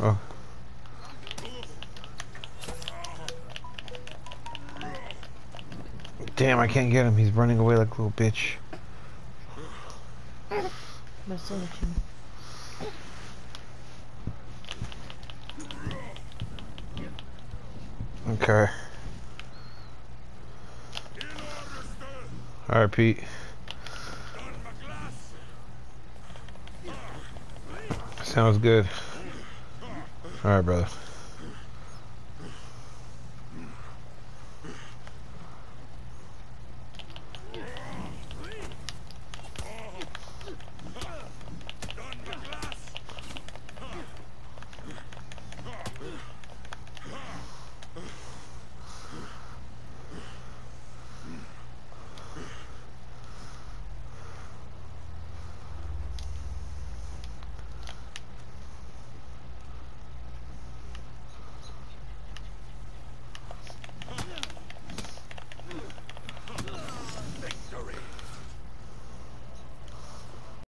Oh. Damn, I can't get him. He's running away like a little bitch. Okay. Alright, Pete. Sounds good. All right, brother.